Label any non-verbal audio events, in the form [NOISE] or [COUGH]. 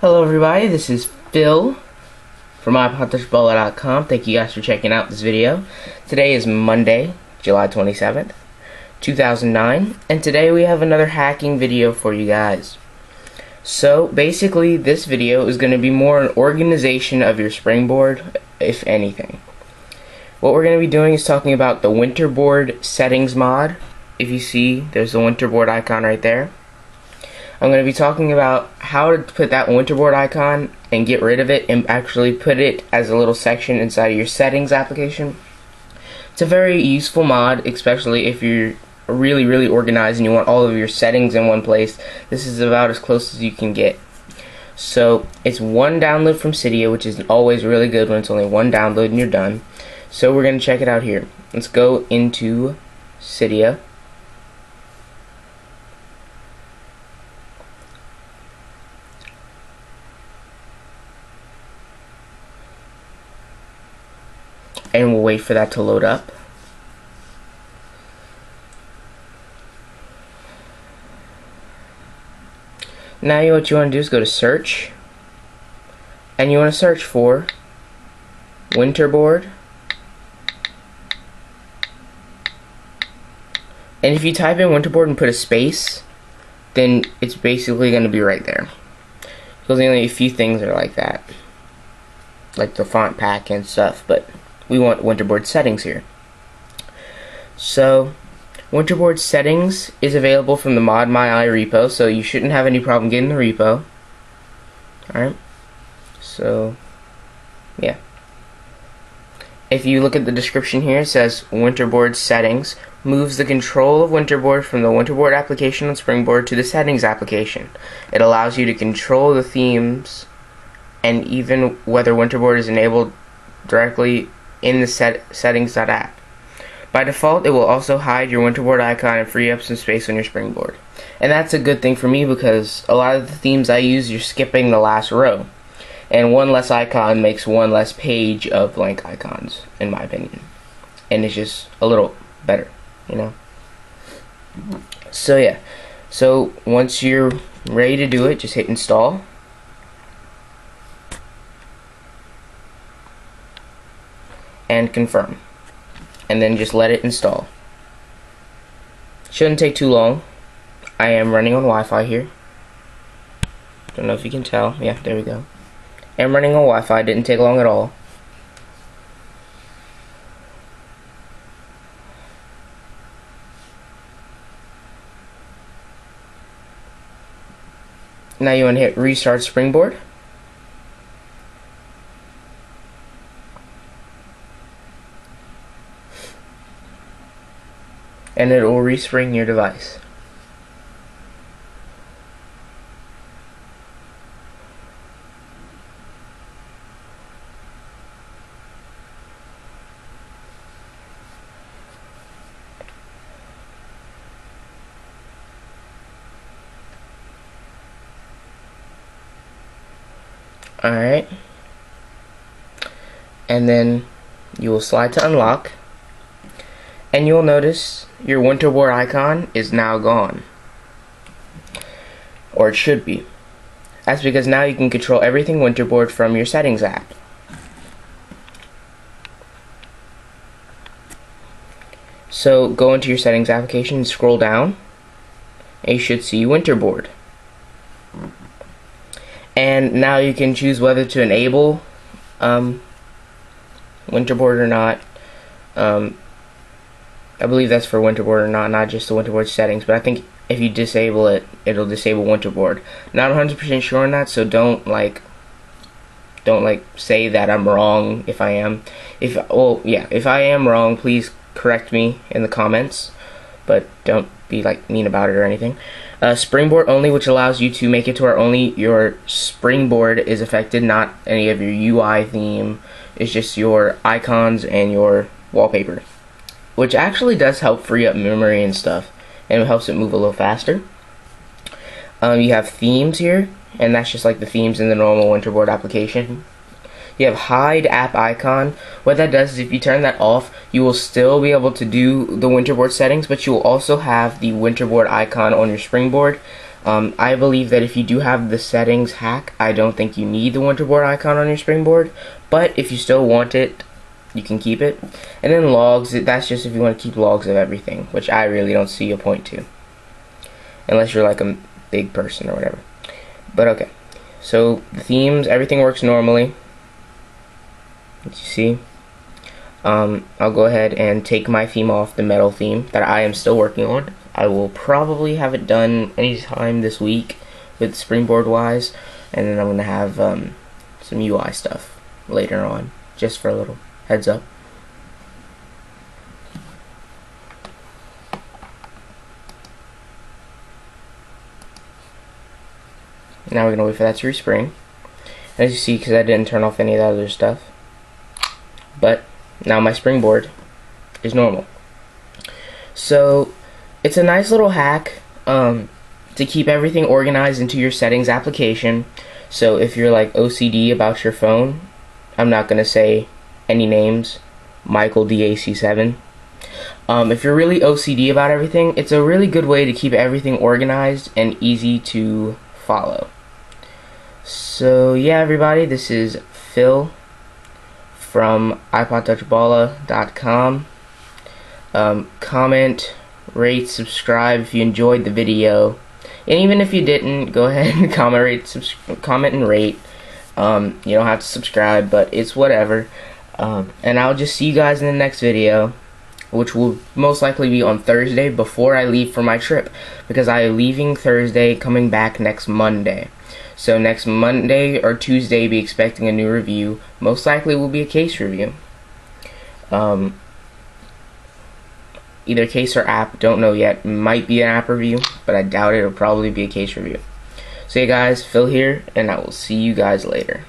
Hello everybody, this is Phil from iPodTouchBalla.com. Thank you guys for checking out this video. Today is Monday, July 27th, 2009, and today we have another hacking video for you guys. So basically this video is going to be more an organization of your springboard, if anything. What we're going to be doing is talking about the Winterboard settings mod. If you see, there's the Winterboard icon right there. I'm going to be talking about how to put that winterboard icon and get rid of it and actually put it as a little section inside of your settings application. It's a very useful mod, especially if you're really, really organized and you want all of your settings in one place. This is about as close as you can get. So it's one download from Cydia, which is always really good when it's only one download and you're done. So we're going to check it out here. Let's go into Cydia. and we'll wait for that to load up. Now what you want to do is go to search. And you want to search for winterboard and if you type in winterboard and put a space then it's basically going to be right there. Because only a few things are like that. Like the font pack and stuff but we want winterboard settings here. So, winterboard settings is available from the mod ModMyi repo, so you shouldn't have any problem getting the repo. Alright, so, yeah. If you look at the description here, it says Winterboard settings moves the control of Winterboard from the Winterboard application on Springboard to the settings application. It allows you to control the themes and even whether Winterboard is enabled directly in the set settings.app. By default, it will also hide your winterboard icon and free up some space on your springboard. And that's a good thing for me because a lot of the themes I use, you're skipping the last row. And one less icon makes one less page of blank icons, in my opinion. And it's just a little better, you know? So, yeah. So, once you're ready to do it, just hit install. And confirm. And then just let it install. Shouldn't take too long. I am running on Wi-Fi here. Don't know if you can tell. Yeah there we go. I'm running on Wi-Fi. Didn't take long at all. Now you want to hit restart springboard and it will respring your device. Alright. And then you will slide to unlock and you'll notice your Winterboard icon is now gone. Or it should be. That's because now you can control everything Winterboard from your settings app. So go into your settings application, and scroll down, and you should see Winterboard. And now you can choose whether to enable um, Winterboard or not. Um, I believe that's for winterboard or not, not just the winterboard settings, but I think if you disable it, it'll disable winterboard. Not 100% sure on that, so don't like don't like say that I'm wrong if I am. If well, yeah, if I am wrong, please correct me in the comments, but don't be like mean about it or anything. Uh, springboard only, which allows you to make it to where only your springboard is affected, not any of your UI theme. It's just your icons and your wallpaper which actually does help free up memory and stuff, and it helps it move a little faster. Um, you have themes here, and that's just like the themes in the normal Winterboard application. You have hide app icon. What that does is if you turn that off, you will still be able to do the Winterboard settings, but you will also have the Winterboard icon on your springboard. Um, I believe that if you do have the settings hack, I don't think you need the winterboard icon on your springboard. But if you still want it, you can keep it. And then logs, that's just if you want to keep logs of everything, which I really don't see a point to. Unless you're like a big person or whatever. But okay. So the themes, everything works normally. As you see. Um, I'll go ahead and take my theme off, the metal theme, that I am still working on. I will probably have it done anytime this week with springboard wise, and then I'm going to have um, some UI stuff later on, just for a little heads up. Now we're going to wait for that to respring. As you see, because I didn't turn off any of that other stuff. But now my springboard is normal. So it's a nice little hack um, to keep everything organized into your settings application. So if you're like OCD about your phone, I'm not going to say any names, Michael DAC7. Um, if you're really OCD about everything, it's a really good way to keep everything organized and easy to follow. So yeah, everybody, this is Phil from iPodTouchBalla.com. Um, comment, rate, subscribe if you enjoyed the video. And even if you didn't, go ahead and [LAUGHS] comment, rate, comment and rate. Um, you don't have to subscribe, but it's whatever. Um, and I'll just see you guys in the next video, which will most likely be on Thursday before I leave for my trip. Because I am leaving Thursday, coming back next Monday. So next Monday or Tuesday, be expecting a new review. Most likely will be a case review. Um, either case or app, don't know yet. Might be an app review, but I doubt it. It'll probably be a case review. So guys, Phil here, and I will see you guys later.